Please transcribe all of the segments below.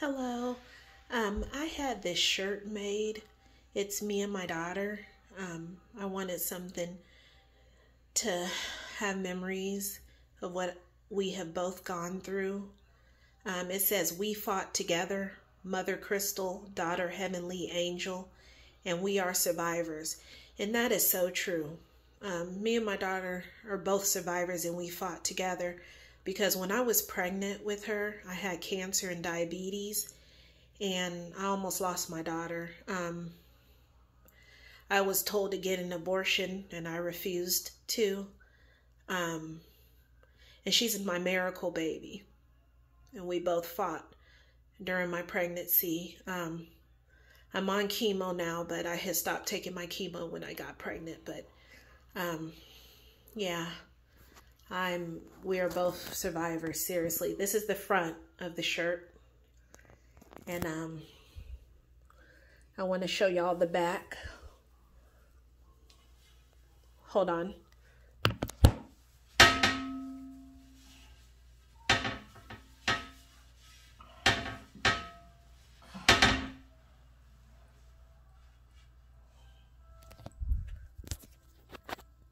Hello. Um, I had this shirt made. It's me and my daughter. Um, I wanted something to have memories of what we have both gone through. Um, it says, We fought together, Mother Crystal, Daughter Heavenly Angel, and we are survivors. And that is so true. Um, me and my daughter are both survivors, and we fought together because when I was pregnant with her, I had cancer and diabetes, and I almost lost my daughter. Um, I was told to get an abortion, and I refused to. Um, and she's my miracle baby, and we both fought during my pregnancy. Um, I'm on chemo now, but I had stopped taking my chemo when I got pregnant. But um, yeah. I'm we are both survivors, seriously. This is the front of the shirt. And um I want to show y'all the back. Hold on.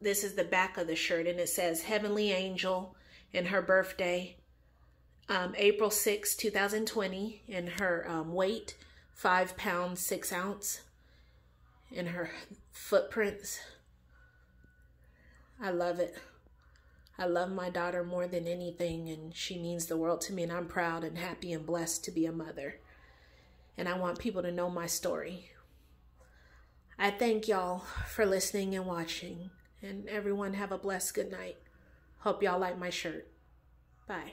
This is the back of the shirt and it says Heavenly Angel and her birthday, um, April 6, 2020, and her um, weight, 5 pounds, 6 ounce, and her footprints. I love it. I love my daughter more than anything, and she means the world to me, and I'm proud and happy and blessed to be a mother. And I want people to know my story. I thank y'all for listening and watching. And everyone have a blessed good night. Hope y'all like my shirt. Bye.